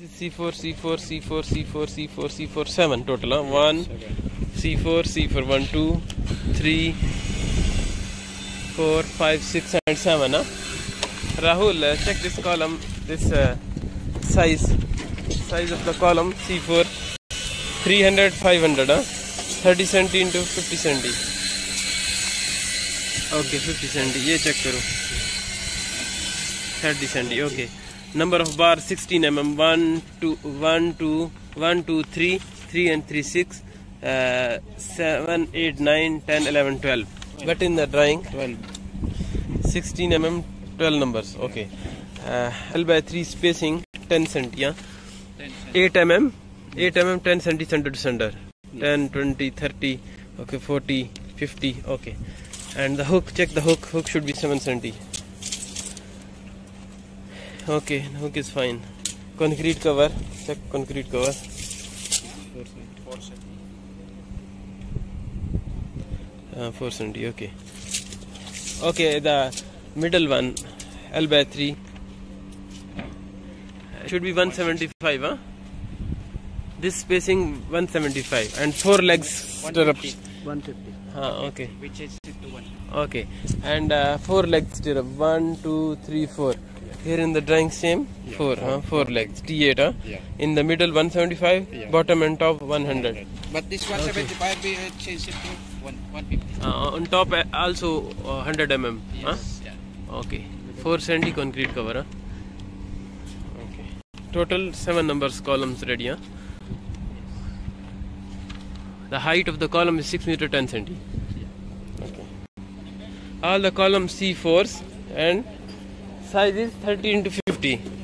This is C4, C4, C4, C4, C4, C4, 7 total. Huh? 1, C4, C4, 1, 2, 3, 4, 5, 6, and 7. Huh? Rahul, uh, check this column, this uh, size, size of the column C4, 300, 500. Huh? 30 centi into 50 centi. Okay, 50 centi. ये check करो. 30 centi. Okay. Number of bars 16 mm. 1, 2, 1, 2, 1, 2, 3, 3 and 3, 6, uh, 7, 8, 9, 10, 11, 12. But in the drawing, 12. 16 mm, 12 numbers. Okay. Uh, L by 3 spacing 10 cent. Yeah. 8 mm, 8 mm, 10 centi center to center. 10, 20, 30, okay, 40, 50. Okay. And the hook, check the hook. Hook should be 7 centi. Okay, the hook is fine. Concrete cover, check concrete cover. 4 cent. 4 cent. Uh, 4 centi, okay. Okay, the middle one, L by 3, should be 175, huh? This spacing 175 and 4 legs stirrups. 150. Ah, okay, Which is 6 to 1. okay. And uh, 4 legs stirrup, 1, 2, 3, 4. Here in the drawing same, 4, huh? 4 legs, T8, huh? Yeah. In the middle 175, Yeah. bottom and top 100. But this 175 we uh, change to 1, 150. Uh, on top uh, also uh, 100 mm. Huh? Yeah. Okay. 4 centi concrete cover. Huh? Okay. Total 7 numbers columns ready. Huh? The height of the column is 6 meter 10 centi. Okay. All the columns C4s and size is 30 into 50.